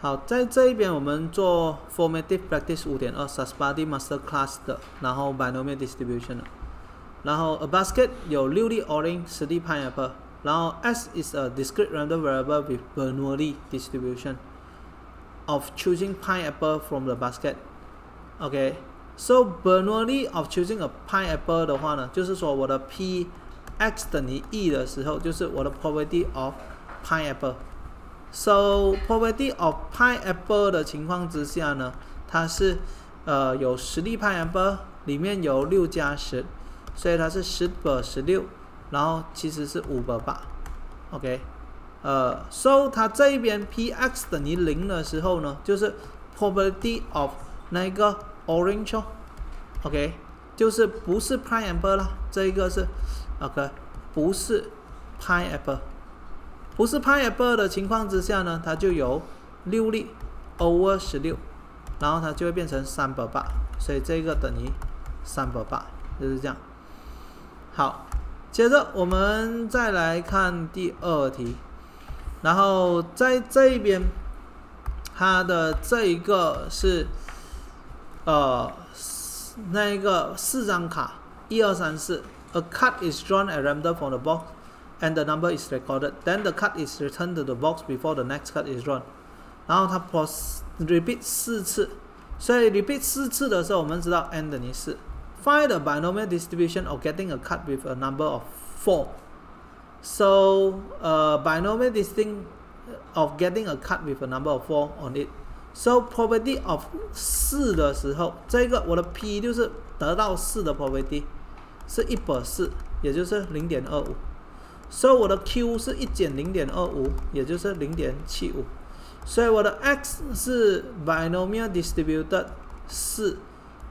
好，在这一边我们做 formative practice 五点二 susbody master class 的，然后 binomial distribution 的，然后 a basket 有六粒 orange，十粒 pineapple，然后 S is a discrete random variable with Bernoulli distribution of choosing pineapple from the basket。OK，so Bernoulli of choosing a pineapple 的话呢，就是说我的 P x 等于 e 的时候，就是我的 probability of pineapple。 So probability of pineapple 的情况之下呢，它是呃有十粒 pineapple，里面有六加十，所以它是十百十六，然后其实是五百八。OK，呃，so 它这一边 p x 等于零的时候呢，就是 probability of 那个 orange。OK，就是不是 pineapple 啦，这一个是 OK，不是 pineapple。不是 pineapple 的情况之下呢，它就有六粒 over 十六，然后它就会变成三百八，所以这个等于三百八，就是这样。好，接着我们再来看第二题，然后在这一边，它的这一个是呃那一个四张卡，一二三四，a card is drawn at random from the box。and the number is recorded. Then the card is returned to the box before the next card is drawn. 然后它 pos repeat 四次，所以 repeat 四次的时候，我们知道 n 等于四。Find the binomial distribution of getting a card with a number of four. So, uh, binomial distribution of getting a card with a number of four on it. So, probability of 四的时候，这个我的 p 就是得到四的 probability 是一百四，也就是零点二五。 所以我的 Q 是一减零点二五，也就是零点七五。所以我的 X 是 binomial distributed 四，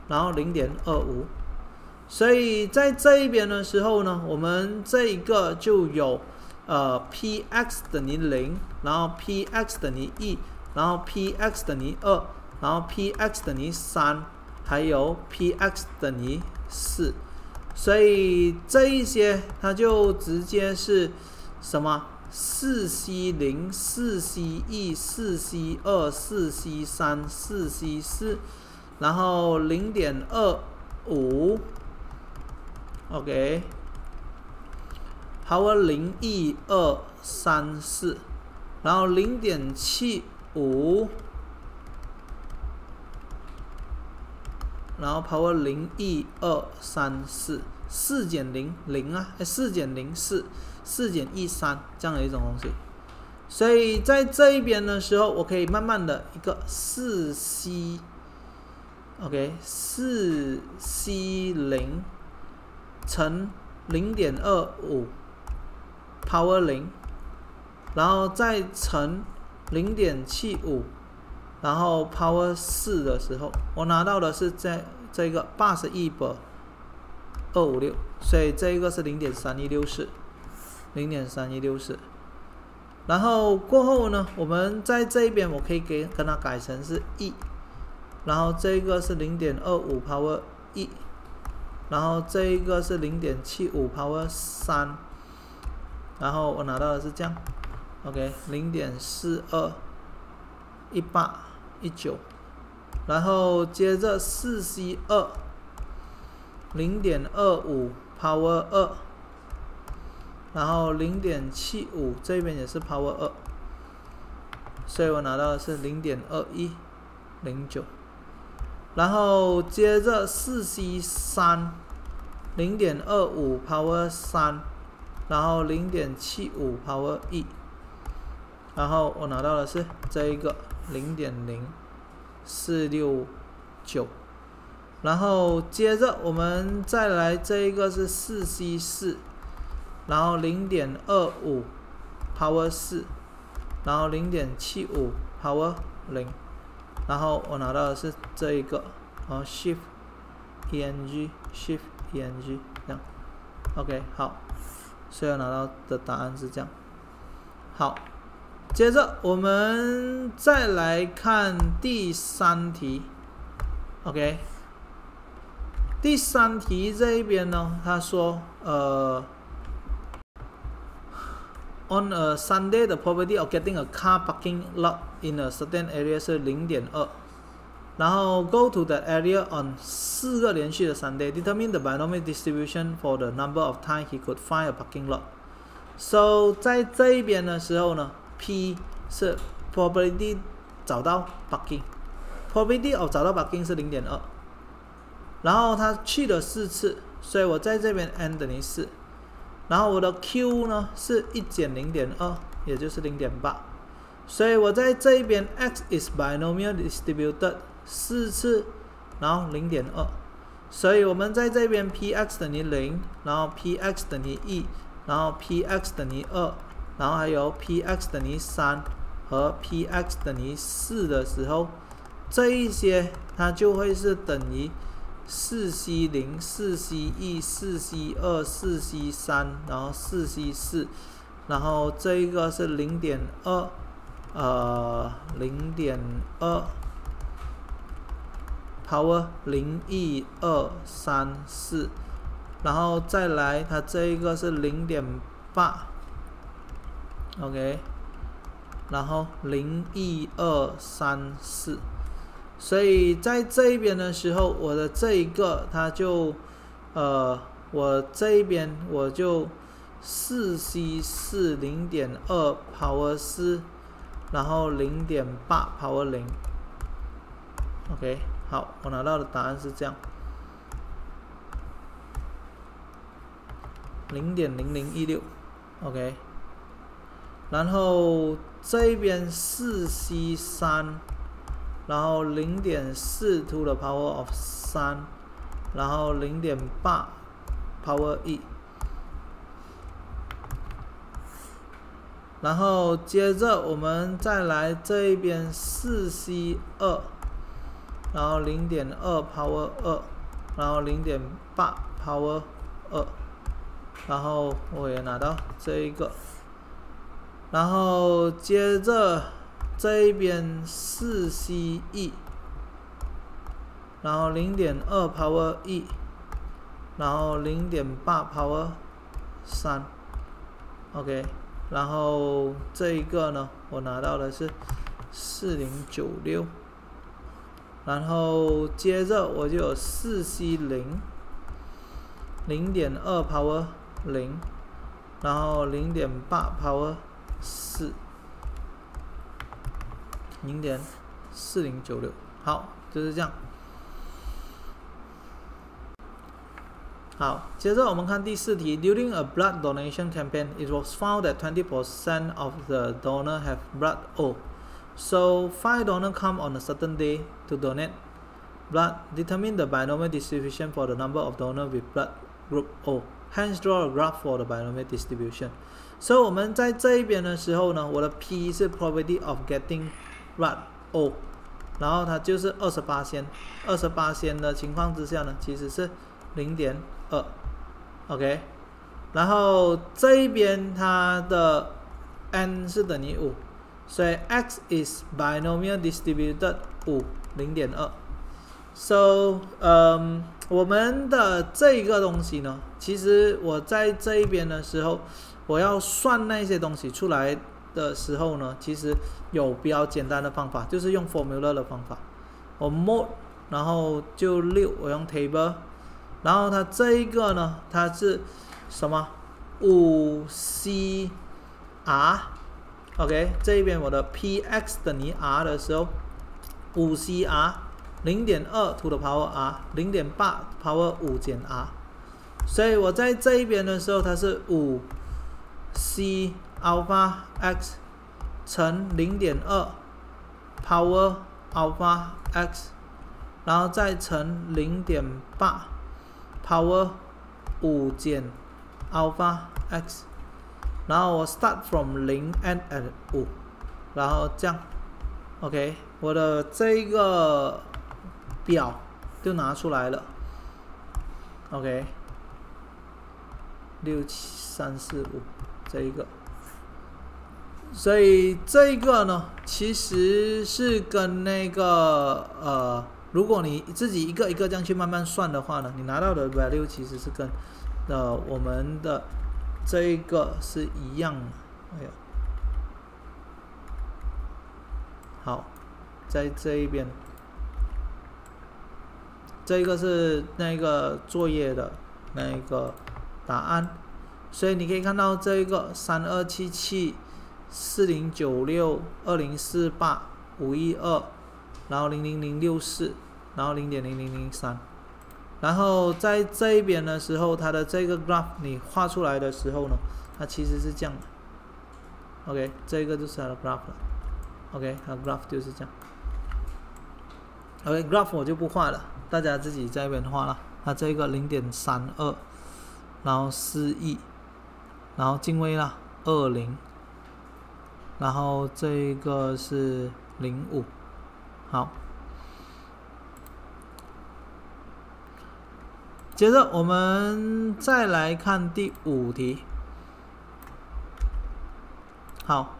然后零点二五。所以在这一边的时候呢，我们这一个就有呃 Px 等于零，然后 Px 等于一，然后 Px 等于二，然后 Px 等于三，还有 Px 等于四。所以这一些，它就直接是什么？四 c 零、四 c 一、四 c 二、四 c 三、四 c 四，然后零点二五，OK，还有零一二三四，然后零点七五。然后 power 零一二三四四减零零啊，四减零四四减一三这样的一种东西，所以在这一边的时候，我可以慢慢的一个四 c，OK，四 c 零乘零点二五 power 零，然后再乘零点七五。然后 power 四的时候，我拿到的是在这个八十一百二五六，所以这一个是零点三一六四，零点三一六四。然后过后呢，我们在这一边我可以给跟它改成是一，然后这个是零点二五 power 一，然后这一个是零点七五 power 三，然后我拿到的是这样，OK，零点四二一八。一九，然后接着四 c 二零点二五 power 二，然后零点七五这边也是 power 二，所以我拿到的是零点二一零九，然后接着四 c 三零点二五 power 三，然后零点七五 power 一，然后我拿到的是这一个。零点零四六九，然后接着我们再来这一个是四 c 四，然后零点二五 power 四，然后零点七五 power 零，然后我拿到的是这一个，然后 shift e n g shift e n g 这样，OK 好，所以我拿到的答案是这样，好。接着我们再来看第三题，OK。第三题这一边呢，他说，呃， on a Sunday the probability of getting a car parking lot in a certain area 是零点二。然后 go to the area on 四个连续的 Sunday determine the binomial distribution for the number of time he could find a parking lot。So 在这一边的时候呢 ，P 是 probability 找到 parking，probability of 找到 parking 是零点二。然后他去了四次，所以我在这边 n 等于四。然后我的 Q 呢是一减零点二，也就是零点八，所以我在这一边 x is binomial distributed 四次，然后零点二，所以我们在这边 p(x) 等于零，然后 p(x) 等于一，然后 p(x) 等于二，然后还有 p(x) 等于三和 p(x) 等于四的时候，这一些它就会是等于。四 c 零，四 c 一，四 c 二，四 c 三，然后四 c 四，然后这一个是零点二，呃，零点二，power 零一二三四，然后再来它这一个是零点八，OK，然后零一二三四。所以在这一边的时候，我的这一个它就，呃，我这一边我就四 c 四零点二 power 四，然后零点八 power 零，OK，好，我拿到的答案是这样，零点零零一六，OK，然后这一边四 c 三。然后零点四 to 的 power of 三，然后零点八 power 一，然后接着我们再来这一边四 c 二，然后零点二 power 二，然后零点八 power 二，然后我也拿到这一个，然后接着。这一边四 c e，，然后零点二 power e，，然后零点八 power 三，OK，然后这一个呢，我拿到的是四零九六，然后接着我就有四 c 零，零点二 power 零，然后零点八 power 四。零点四零九六，好，就是这样。好，接着我们看第四题。During a blood donation campaign, it was found that 20% of the donor have blood O. So five donors come on a certain day to donate blood. Determine the binomial distribution for the number of donors with blood group O. Hence, draw a graph for the binomial distribution. So 我们在这一边的时候呢，我的 P 是 probability of getting Blood O，然后它就是二十八仙，二十八仙的情况之下呢，其实是零点二，OK，然后这一边它的 n 是等于五，所以 x is binomial distributed 五零点二，so，嗯，我们的这一个东西呢，其实我在这一边的时候，我要算那些东西出来。的时候呢，其实有比较简单的方法，就是用 formula 的方法。我 mod，然后就六，我用 table，然后它这一个呢，它是什么？五 c r，OK，这一边我的 p(x) 等于 r 的时候，五 c r 零点二 to the power r 零点八 power 五减 r，所以我在这一边的时候，它是五 c。alpha x 乘零点二 power alpha x，然后再乘零点八 power 五减 alpha x，然后我 start from 零 and at 五，然后这样，OK，我的这个表就拿出来了，OK，六七三四五这一个。所以这一个呢，其实是跟那个呃，如果你自己一个一个这样去慢慢算的话呢，你拿到的 value 其实是跟呃我们的这一个是一样哎呀，好，在这一边，这一个是那个作业的那个答案，所以你可以看到这一个三二七七四零九六二零四八五一二，然后零零零六四，然后零点零零零三。然后在这一边的时候，它的这个 graph 你画出来的时候呢，它其实是这样的。OK，这个就是它的 graph 了。OK，它 graph 就是这样。OK，graph 我就不画了，大家自己在那边画了。它这个零点三二，然后四亿，然后进位了二零，然后这一个是零五，好。接着我们再来看第五题。好，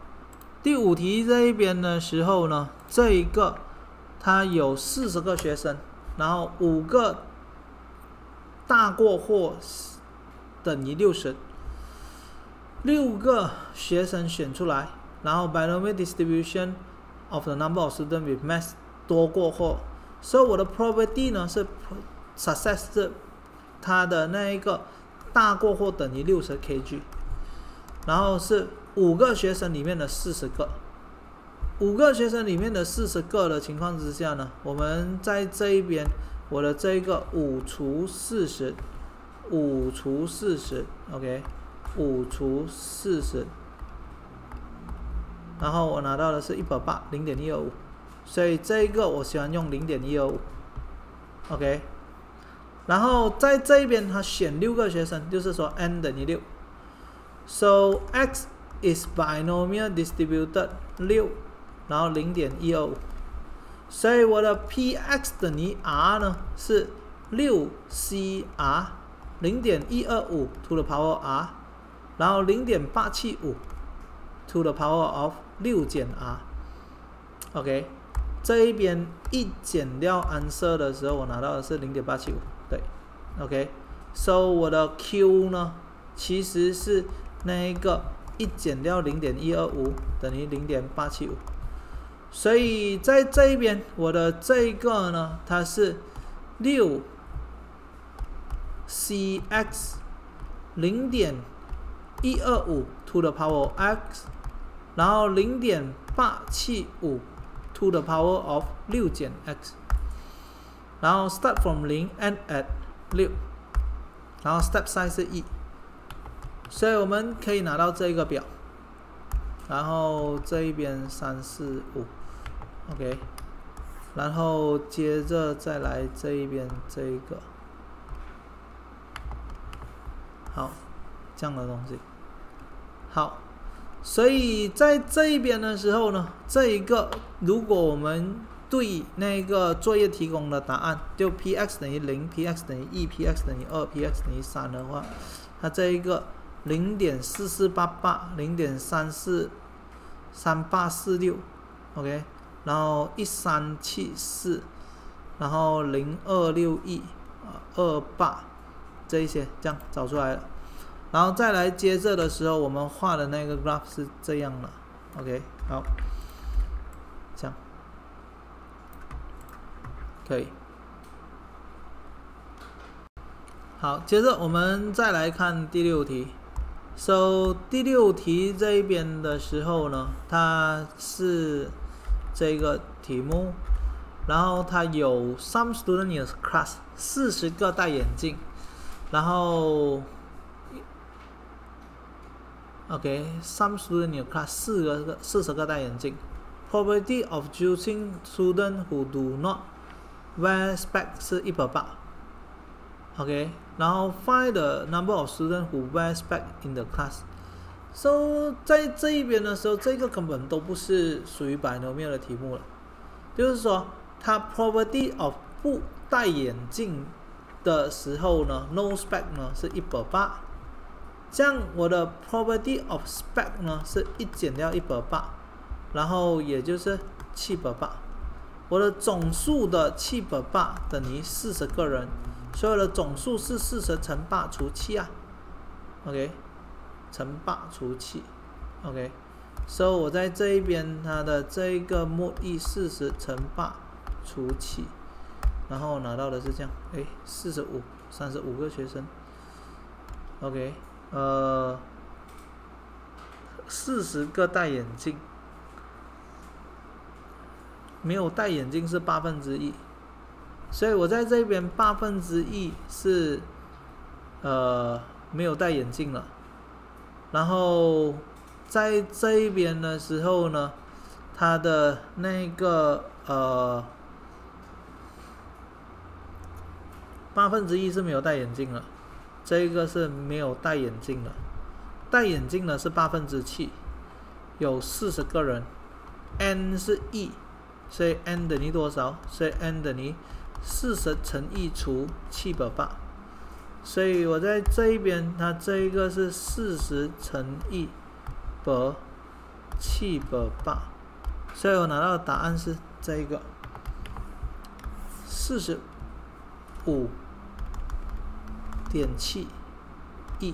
第五题这一边的时候呢，这一个它有四十个学生，然后五个大过或等于六十，六个学生选出来，然后 binomial distribution of the number of students with mass 多过或，所以我的 probability 呢是 success 是。它的那一个大过或等于六十 kg，然后是五个学生里面的四十个，五个学生里面的四十个的情况之下呢，我们在这一边，我的这一个五除四十，五除四十，OK，五除四十，然后我拿到的是一百八零点一二五，所以这一个我喜欢用零点一二五，OK。然后在这一边，他选六个学生，就是说 n 等于六。So x is binomial distributed 六，然后零点一二五。所以我的 p(x) 等于 r 呢是六 cr 零点一二五 to the power r，然后零点八七五 to the power of 六减 r。OK，这一边一减掉 n 色的时候，我拿到的是零点八七五。对，OK，So 我的 Q 呢，其实是那一个一减掉零点一二五等于零点八七五，所以在这一边我的这一个呢，它是六 CX 零点一二五 to the power x，然后零点八七五 to the power of 六减 x。然后 start from 零 end at 六，然后 step size 是一，所以我们可以拿到这一个表，然后这一边三四五，OK，然后接着再来这一边这一个，好，这样的东西，好，所以在这一边的时候呢，这一个如果我们对那个作业提供的答案，就 p(x) 等于零，p(x) 等于一，p(x) 等于二，p(x) 等于三的话，它这一个零点四四八八，零点三四三八四六，OK，然后一三七四，然后零二六一啊二八这一些这样找出来了，然后再来接着的时候，我们画的那个 graph 是这样的，OK，好，这样。可以，好，接着我们再来看第六题。So 第六题这一边的时候呢，它是这个题目，然后它有 some student in class 四十个戴眼镜，然后 OK，some student in class 四个四十个戴眼镜，probability of choosing student who do not wear specs 是一百八，OK，然后 find the number of students who wear specs in the class。So 在这一边的时候，这个根本都不是属于 binomial 的题目了，就是说它 probability of 不戴眼镜的时候呢，no spec 呢是一百八，这样我的 property of spec 呢是一减掉一百八，然后也就是七百八。我的总数的七百八等于四十个人，所有的总数是四十乘八除七啊，OK，乘八除七。OK，so 我在这一边它的这一个目的四十乘八除七，然后拿到的是这样，哎，四十五，三十五个学生，OK，呃，四十个戴眼镜，没有戴眼镜是八分之一，所以我在这边八分之一是呃没有戴眼镜了。然后在这一边的时候呢，它的那个呃八分之一是没有戴眼镜了，这一个是没有戴眼镜的，戴眼镜的是八分之七，有四十个人，n 是 e，所以 n 等于多少？所以 n 等于四十乘以除七百八。所以我在这一边，它这一个是四十乘以百七百八，所以我拿到的答案是这一个四十五点七亿，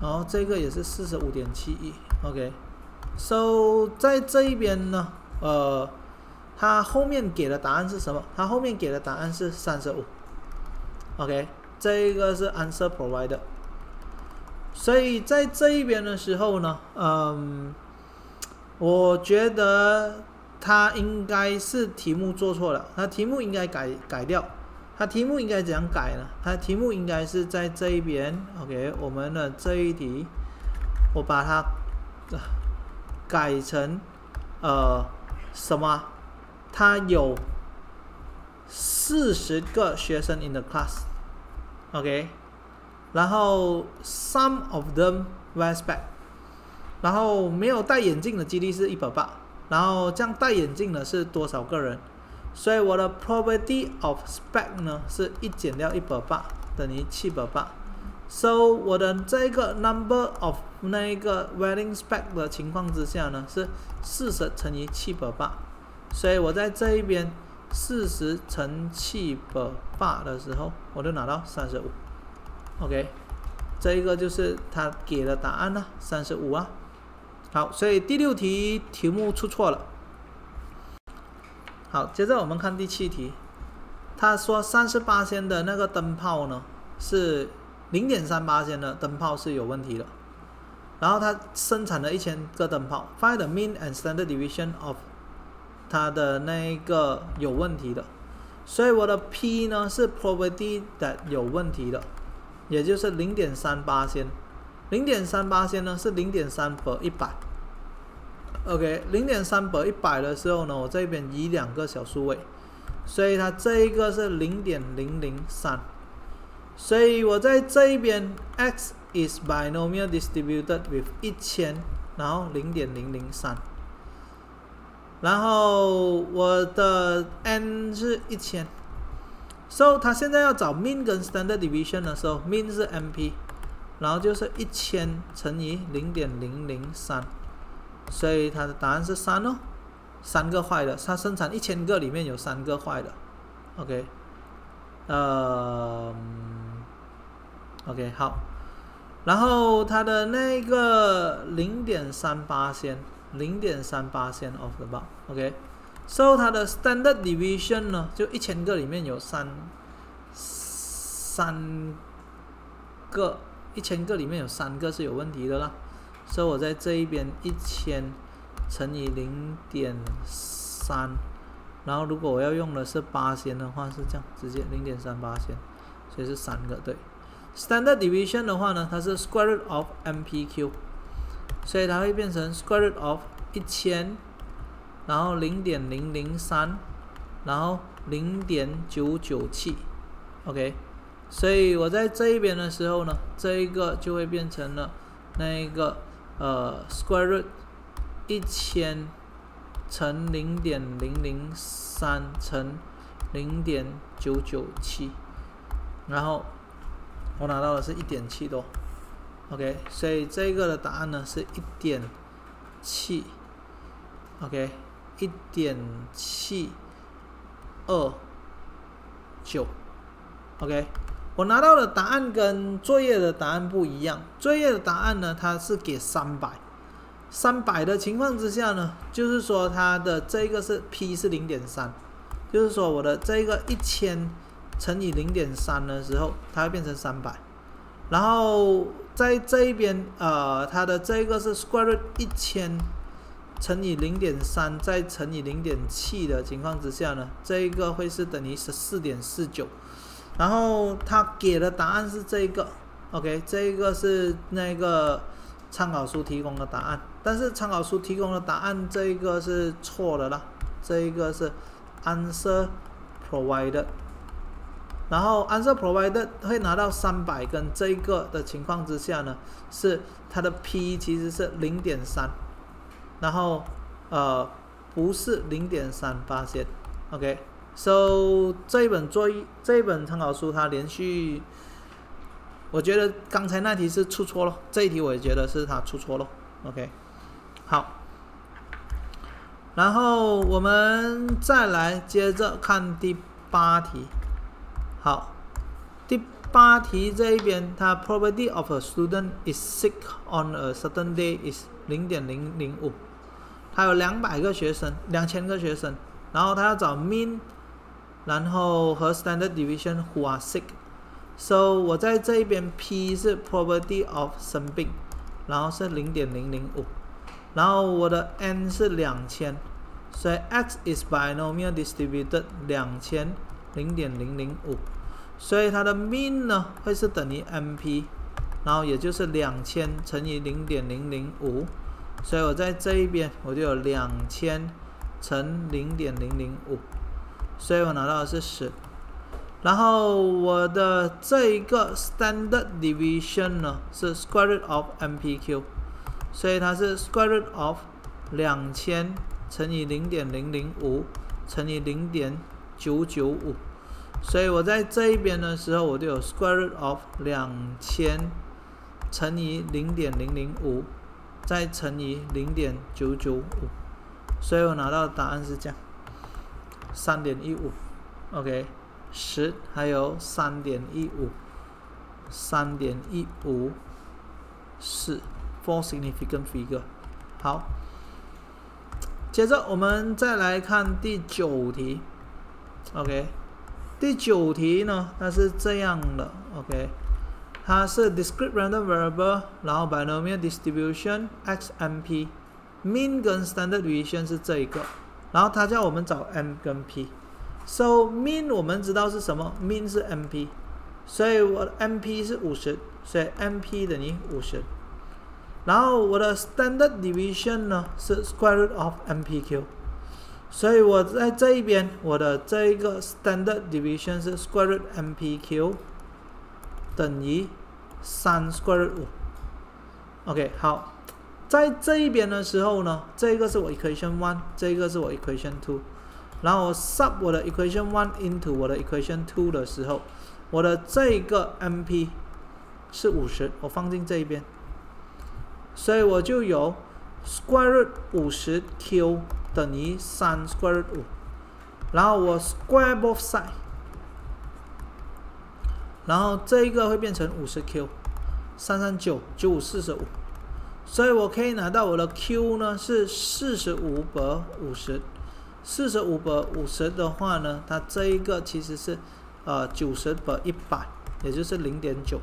然后这个也是四十五点七亿。OK，so 在这一边呢，呃，它后面给的答案是什么？它后面给的答案是三十五。OK。这个是 answer provided 所以在这一边的时候呢，嗯，我觉得他应该是题目做错了，他题目应该改改掉，他题目应该怎样改呢？他题目应该是在这一边，OK，我们的这一题，我把它改成呃什么？他有四十个学生 in the class。OK，然后 some of them wear spec，然后没有戴眼镜的几率是一百八，然后这样戴眼镜的是多少个人？所以我的 probability of spec 呢是一减掉一百八等于七百八。So 我的这个 number of 那一个 wearing spec 的情况之下呢是四十乘以七百八，所以我在这一边。四十乘七百八的时候，我就拿到三十五。OK，这一个就是他给的答案呢，三十五啊。好，所以第六题题目出错了。好，接着我们看第七题，他说三十八仙的那个灯泡呢是零点三八仙的灯泡是有问题的，然后他生产了一千个灯泡，find the mean and standard deviation of 它的那一个有问题的，所以我的 P 呢是 probability that 有问题的，也就是零点三八先，零点三八先呢是零点三百一百。，OK，零点三百一百的时候呢，我这边移两个小数位，所以它这一个是零点零零三，所以我在这一边 x is binomial distributed with 一千，然后零点零零三。然后我的 n 是一千，so 他现在要找 mean 跟 standard deviation 的时候，mean 是 MP，然后就是一千乘以零点零零三，所以它的答案是三哦，三个坏的，它生产一千个里面有三个坏的，OK，呃，OK 好，然后它的那个零点三八先。零点三八线 of the bar，OK，so 它的 standard deviation 呢，就一千个里面有三三个，一千个里面有三个是有问题的啦，所以我在这一边一千乘以零点三，然后如果我要用的是八线的话是这样，直接零点三八线，所以是三个对，standard deviation 的话呢，它是 square root of MPQ。所以它会变成 square root of 一千，然后零点零零三，然后零点九九七，OK。所以我在这一边的时候呢，这一个就会变成了那一个呃 square root 一千乘零点零零三乘零点九九七，然后我拿到的是一点七多。OK，所以这个的答案呢是一点七，OK，一点七二九，OK，我拿到的答案跟作业的答案不一样。作业的答案呢，它是给三百，三百的情况之下呢，就是说它的这个是 P 是零点三，就是说我的这个一千乘以零点三的时候，它会变成三百。然后在这一边，呃，它的这个是 square root 一千乘以零点三再乘以零点七的情况之下呢，这一个会是等于十四点四九。然后他给的答案是这个，OK，这一个是那个参考书提供的答案，但是参考书提供的答案这一个是错的啦，这一个是 answer provided，然后 answer provided 会拿到三百跟这一个的情况之下呢，是它的 p 其实是零点三，然后呃不是零点三八线，OK。So 这一本作业这一本参考书，它连续，我觉得刚才那题是出错了，这一题我也觉得是它出错了。OK，好，然后我们再来接着看第八题。好，第八题这一边，它 probably of a student is sick on a certain day is 零点零零五，它有两百个学生，两千个学生，然后他要找 mean。然后和 standard deviation who are sick，so 我在这一边 P 是 probability of 生病，然后是零点零零五，然后我的 N 是两千，所以 X is binomial distributed 两千零点零零五，所以它的 mean 呢会是等于 MP，然后也就是两千乘以零点零零五，所以我在这一边我就有两千乘零点零零五。所以我拿到的是十，然后我的这一个 standard deviation 呢是 square root of MPQ，所以它是 square root of 两千乘以零点零零五乘以零点九九五，所以我在这一边的时候我就有 square root of 两千乘以零点零零五再乘以零点九九五，所以我拿到的答案是这样。三点一五，OK，十还有三点一五，三点一五是 four significant figure。好，接着我们再来看第九题，OK，第九题呢，它是这样的，OK，它是 discrete random variable，然后 binomial distribution XMP，mean 跟 standard deviation 是这一个。然后他叫我们找 m 跟 p，so mean 我们知道是什么，mean 是 MP，所以我的 MP 是五十，所以 MP 等于五十。然后我的 standard deviation 呢是 square root of MPQ，所以我在这一边我的这一个 standard deviation 是 square root MPQ 等于三 square root 五。OK，好。在这一边的时候呢，这个是我 equation one，这个是我 equation two，然后我 sub 我的 equation one into 我的 equation two 的时候，我的这个 MP 是五十，我放进这一边，所以我就有 square root 五十 q 等于三 square root 五，然后我 square both side，然后这一个会变成五十 q，三三九九五四十五。所以我可以拿到我的 Q 呢是四十五百五十，四十五百五十的话呢，它这一个其实是呃九十百一百，也就是零点九。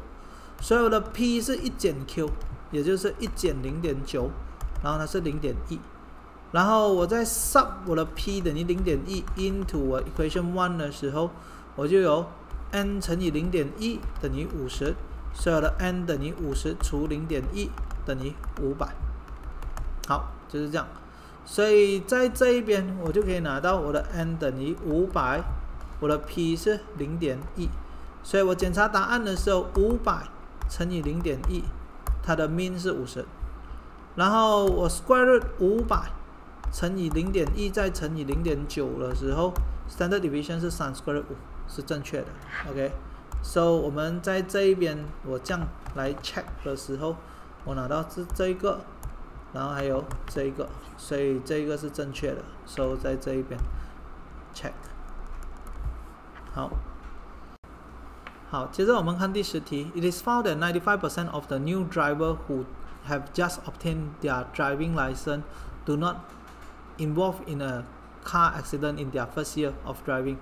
所以我的 P 是一减 Q，也就是一减零点九，然后它是零点一。然后我在 sub 我的 P 等于零点一 into 我 equation one 的时候，我就有 n 乘以零点一等于五十，所以我的 n 等于五十除零点一。等于五百，好，就是这样，所以在这一边我就可以拿到我的 n 等于五百，我的 p 是零点一，所以我检查答案的时候，五百乘以零点一，它的 mean 是五十，然后我 square root 五百乘以零点一再乘以零点九的时候，standard deviation 是三 square root 五，是正确的，OK，so 我们在这一边我这样来 check 的时候。我拿到这这一个，然后还有这一个，所以这一个是正确的，收在这一边，check。好，好，接着我们看第十题。It is found that 95% of the new driver who have just obtained their driving license do not involve in a car accident in their first year of driving。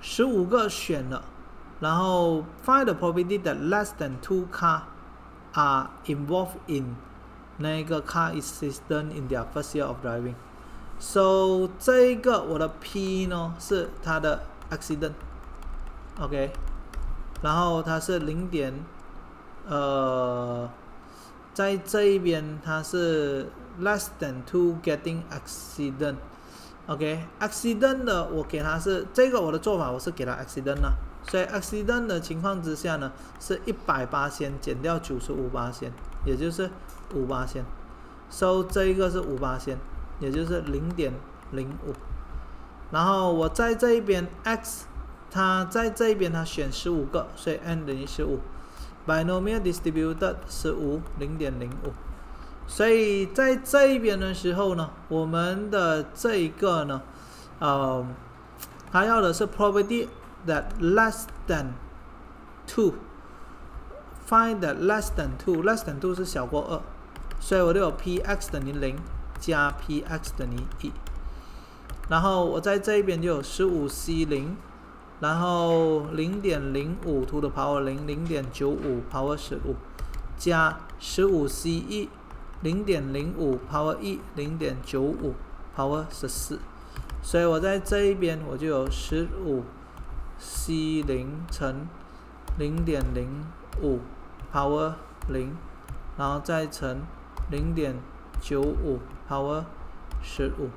十五个选了，然后 find the probability that less than two car are involved in 那个 car accident in their first year of driving。So 这一个我的 P 呢是它的 accident，OK，然后它是零点，呃，在这一边它是 less than two getting accident，OK，accident 的我给它是这个我的做法我是给它 accident 了，所以 accident 的情况之下呢是一百八先减掉九十五八先，也就是五八先，So 这一个是五八先。也就是零点零五，然后我在这一边 x，它在这一边它选十五个，所以 n 等于十五，binomial distributed 十五零点零五，所以在这一边的时候呢，我们的这一个呢，呃，它要的是 probability that less than two，find that less than two，less than two 是小过二，所以我就有 p x 等于零。加 p(x) 等于一，然后我在这一边就有十五 c 零，然后零点零五 to the power 零，零点九五 power 十五，加十五 c 一，零点零五 power 一，零点九五 power 十四，所以我在这一边我就有十五 c 零乘零点零五 power 零，然后再乘零点九五。power 十五，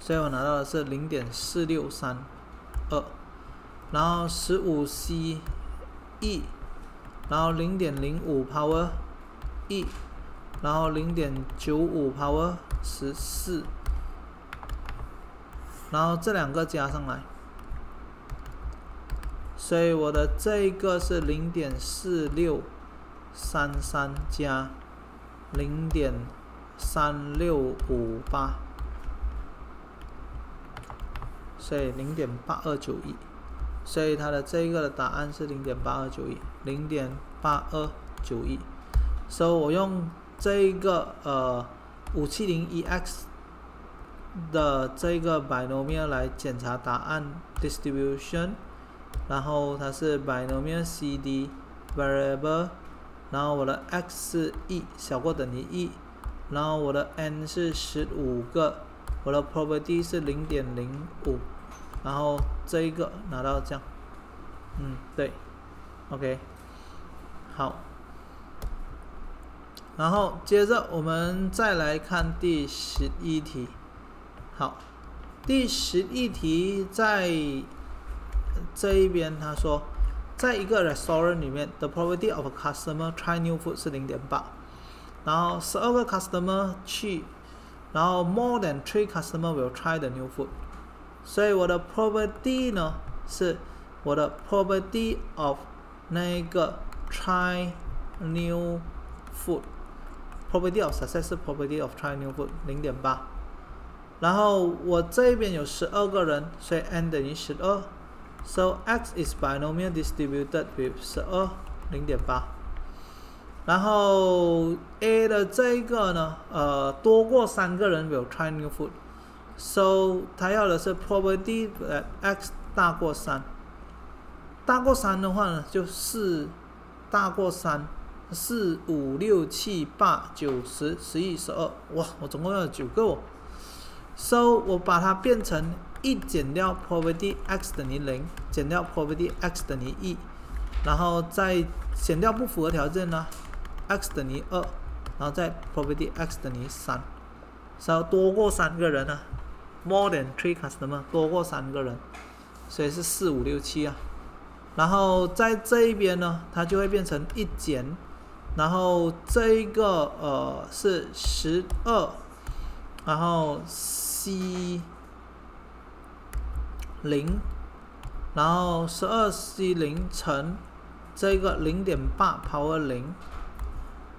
所以我拿到的是零点四六三二，然后十五 c e，然后零点零五 power e，然后零点九五 power 十四，然后这两个加上来，所以我的这个是零点四六三三加。零点三六五八，所以零点八二九一，所以它的这个的答案是零点八二九一，零点八二九一。所以我用这一个呃五七零一 x 的这个 binomial 来检查答案 distribution，然后它是 binomial CD variable。然后我的 x 是一小过等于一，然后我的 n 是十五个，我的 probability 是零点零五，然后这一个拿到这样，嗯，对，OK，好，然后接着我们再来看第十一题，好，第十一题在这一边他说。在一个 restaurant 里面，the probability of a customer try new food 是零点八，然后十二个 customer 去，然后 more than three customer will try the new food，所以我的 probability 呢是我的 probability of 那个 try new food，probability of success 是 probability of try new food 零点八， 然后我这边有十二个人，所以 n 等于十二。So x is binomial distributed with 十二零点八，然后 a 的这一个呢，呃，多过三个人 will try new food。So 他要的是 probability x 大过三，大过三的话呢，就四大过三，四五六七八九十十一十二，哇，我总共要九个哦。So 我把它变成。一减掉 probability x 等于零，减掉 probability x 等于一，然后再减掉不符合条件呢，x 等于二，然后再 probability x 等于三，稍多过三个人呢，more than three customer 多过三个人，所以是四五六七啊，然后在这一边呢，它就会变成一减，然后这一个呃是十二，然后 c。零，然后十二 c 零乘这个零点八 power 零，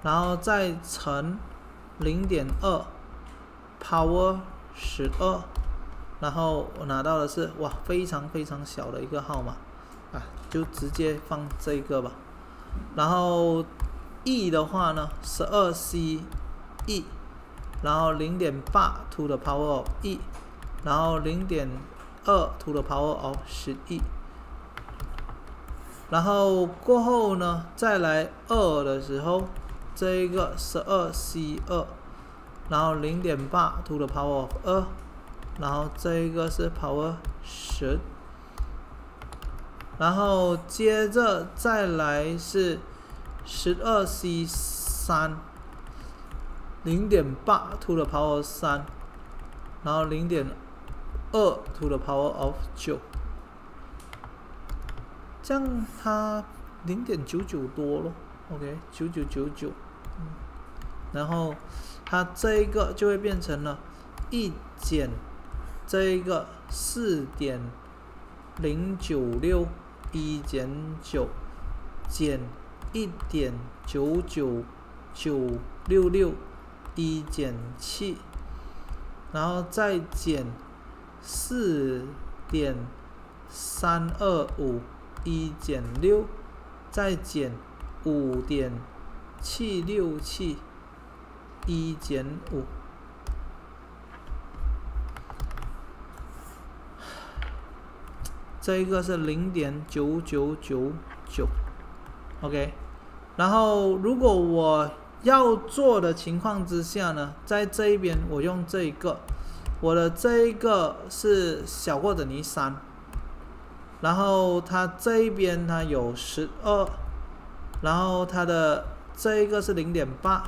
然后再乘零点二 power 十二，然后我拿到的是哇非常非常小的一个号码，啊就直接放这个吧，然后 e 的话呢，十二 c e，然后零点八 to the power of e，然后零点二 to the power of 十 e，然后过后呢，再来二的时候，这一个十二 c 二，然后零点八 to the power of 二，然后这一个是 power 十。然后接着再来是十二 c 三，零点八 to the power 三，然后零点二 to the power of 九，这样它零点九九多咯 o k 九九九九，然后它这一个就会变成了一减这一个四点零九六。一减九减一点九九九六六一减七，然后再减四点三二五一减六，再减五点七六七一减五。这一个是零点九九九九，OK。然后如果我要做的情况之下呢，在这一边我用这一个，我的这一个是小过等于三，然后它这一边它有十二，然后它的这一个是零点八，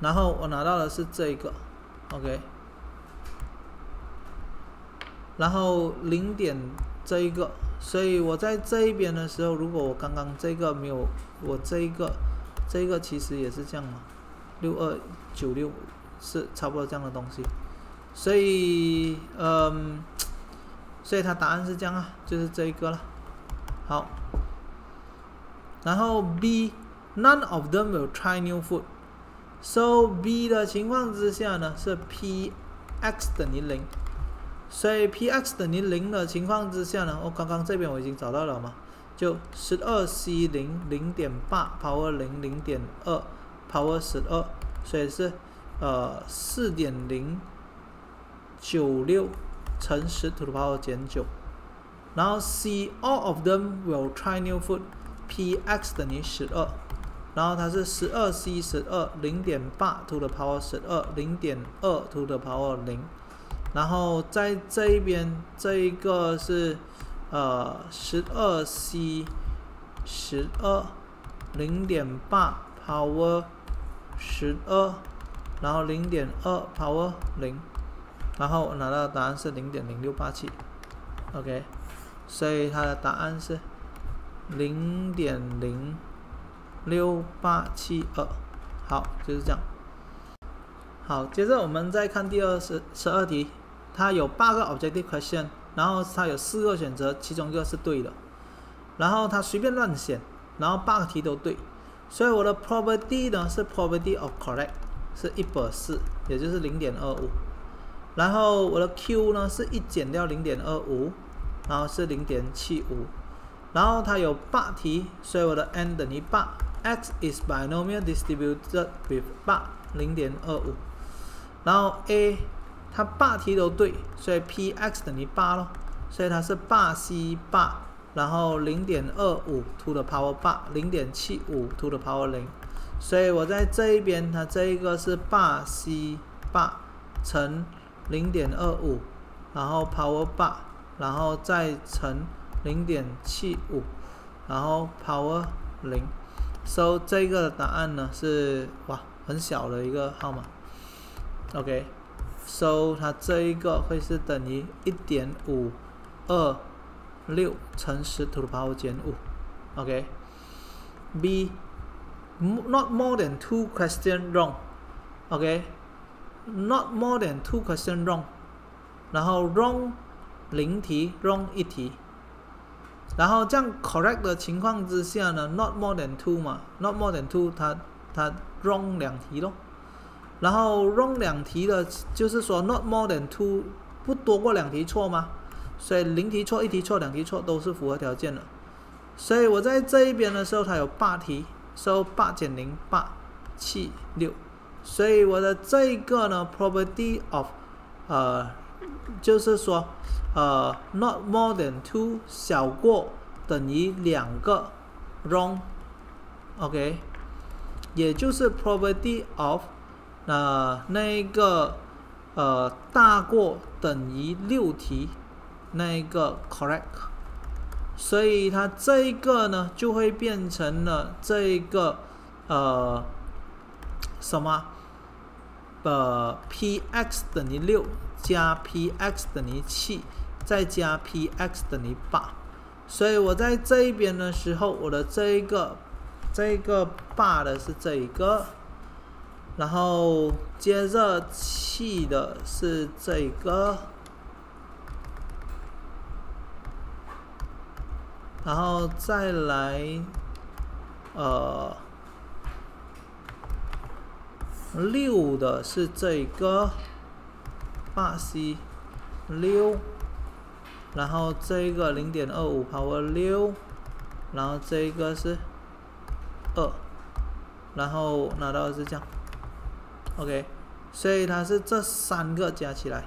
然后我拿到的是这一个，OK。然后零点这一个，所以我在这一边的时候，如果我刚刚这个没有，我这一个，这一个其实也是这样嘛，六二九六是差不多这样的东西，所以嗯，所以它答案是这样啊，就是这一个了。好，然后 B，none of them will try new food，so B 的情况之下呢是 P x 等于零。所以 p(x) 等于零的情况之下呢，我刚刚这边我已经找到了嘛，就十二 c 零零点八 power 零零点二 power 十二，所以是呃四点零九六乘十 to the power 减九，然后 c all of them will try new food，p(x) 等于十二，然后它是十二 c 十二零点八 to the power 十二零点二 to the power 零。然后在这一边，这一个是呃十二 c 十二零点八 power 十二，然后零点二 power 零，然后拿到答案是零点零六八七，OK，所以它的答案是零点零六八七二，好，就是这样。好，接着我们再看第二十十二题。它有八个 objective question，然后它有四个选择，其中一个是对的，然后它随便乱选，然后八个题都对，所以我的 probability 呢是 probability of correct 是一百四，也就是零点二五，然后我的 Q 呢是一减掉零点二五，然后是零点七五，然后它有八题，所以我的 n 等于八，x is binomial distributed with 八零点二五，然后 A。它八题都对，所以 p(x) 等于八咯，所以它是八 c 八，然后零点二五 to the power 八，零点七五 to the power 零，所以我在这一边，它这一个是八 c 八乘零点二五，然后 power 八，然后再乘零点七五，然后 power 零，so 这个答案呢是哇很小的一个号码，OK。So 它这一个会是等于一点五二六乘十 to the power 减五，OK。B not more than two question wrong，OK，not more than two question wrong，然后 wrong 零题，wrong 一题，然后这样 correct 的情况之下呢，not more than two 嘛，not more than two 它它 wrong 两题咯。然后 wrong 两题的，就是说 not more than two 不多过两题错吗？所以零题错、一题错、两题错都是符合条件的。所以我在这一边的时候，它有八题，so 八减零八七六，所以我的这一个呢，property of，呃，就是说，呃，not more than two 小过等于两个 wrong，OK，也就是 property of，那那个呃大过等于六题，那一个 correct。所以它这一个呢，就会变成了这一个呃什么呃 p x 等于六加 p x 等于七再加 p x 等于八。所以我在这一边的时候，我的这一个这一个八的是这一个，然后接热器的是这个。然后再来，呃，六的是这个八 C 六，然后这个零点二五 power 六，然后这一个是二，然后拿到的是这样。，OK，所以它是这三个加起来。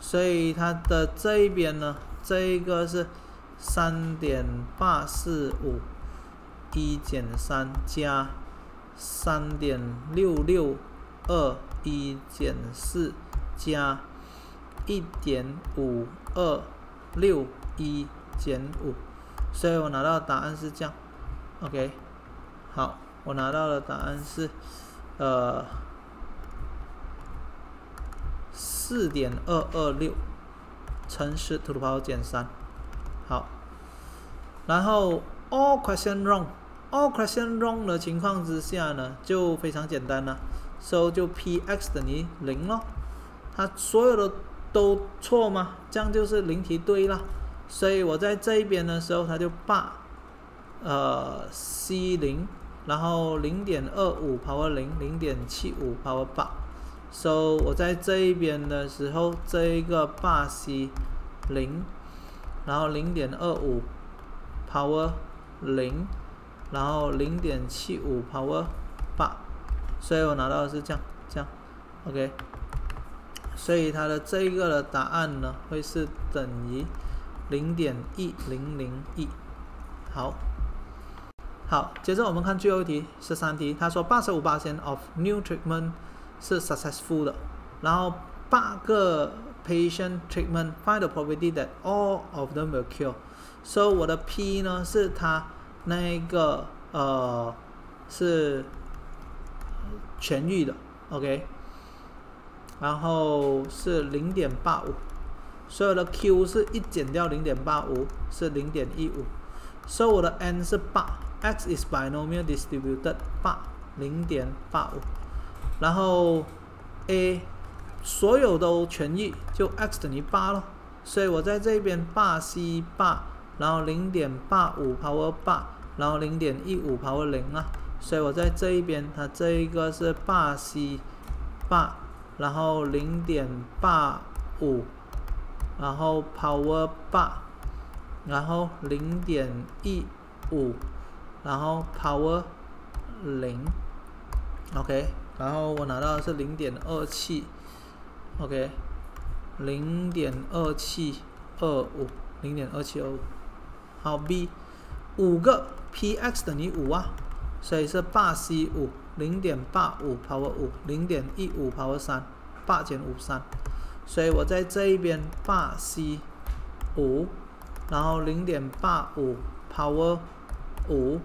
所以它的这一边呢，这一个是三点八四五一减三加三点六六二一减四加一点五二六一减五，所以我拿到答案是这样，OK，好，我拿到的答案是，呃。四点二二六乘十 to the power 减三，好，然后 all question wrong，all question wrong 的情况之下呢，就非常简单了，so 就 p x 等于零咯，它所有的都错吗？这样就是零题对了，所以我在这一边的时候，它就把，呃 c 零，然后零点二五 power 零，零点七五 power 八。so 我在这一边的时候，这一个八 c 零，然后零点二五 power 零，然后零点七五 power 八，所以我拿到的是这样，这样，OK，所以它的这一个的答案呢，会是等于零点一零零一，好，好，接着我们看最后一题，十三题，他说八十五八千 of new treatment。是 successful 的，然后八个 patient treatment find the probability that all of them will cure。所以我的 P 呢是它那个呃是痊愈的，OK，然后是零点八五，所有的 Q 是一减掉零点八五是零点一五，所以我的 N 是八，X is binomial distributed 八零点八五。然后 A 所有都痊愈，就 x 等于八咯。所以我在这边八 C 八，然后零点八五 power 八，然后零点一五 power 零啊。所以我在这一边，它这一个是八 C 八，然后零点八五，然后 power 八，然后零点一五，然后 power 零，OK。然后我拿到的是零点二七，OK，零点二七二五，零点二七二五。好，B 五个 PX 等于五啊，所以是八 C 五，零点八五 power 五，零点一五 power 三，八减五三，所以我在这一边八 C 五，然后零点八五 power 五，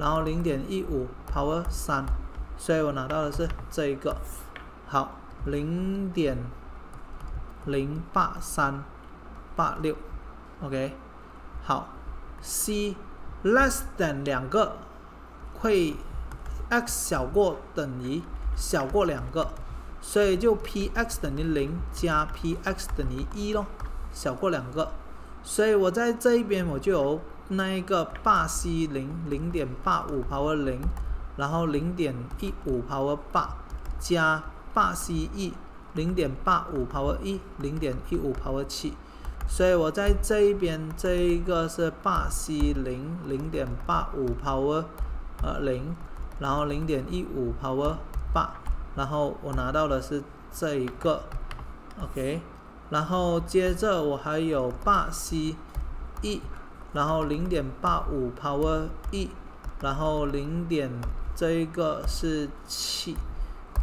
然后零点一五 power 三。所以我拿到的是这一个，好，零点零八三八六，OK，好，C less than 两个会 x 小过等于小过两个，所以就 P_x 等于零加 P_x 等于一咯，小过两个，所以我在这一边我就有那一个八 C 零零点八五 power 零。然后零点一五 power 八加八 c e 零点八五 power 一零点一五 power 七，所以我在这一边这一个是八 C 零零点八五 power 呃零，然后零点一五 power 八，然后我拿到的是这一个，OK，然后接着我还有八 C 一，然后零点八五 power 一，然后零点这一个是七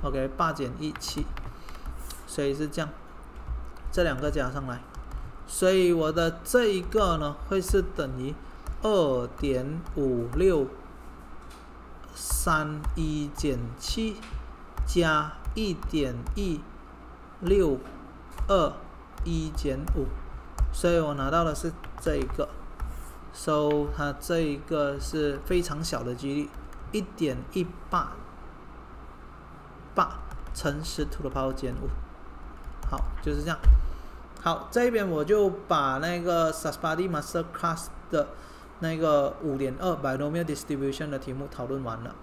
，OK，八减一七，所以是这样，这两个加上来。所以我的这一个呢，会是等于二点五六三一减七加一点一六二一减五，所以我拿到的是这一个。So 它这一个是非常小的几率，一点一八八乘十 to the power 减五。好，就是这样。好，这边我就把那个 Sasbadi Master Class 的那个五点二 Binomial Distribution 的题目讨论完了。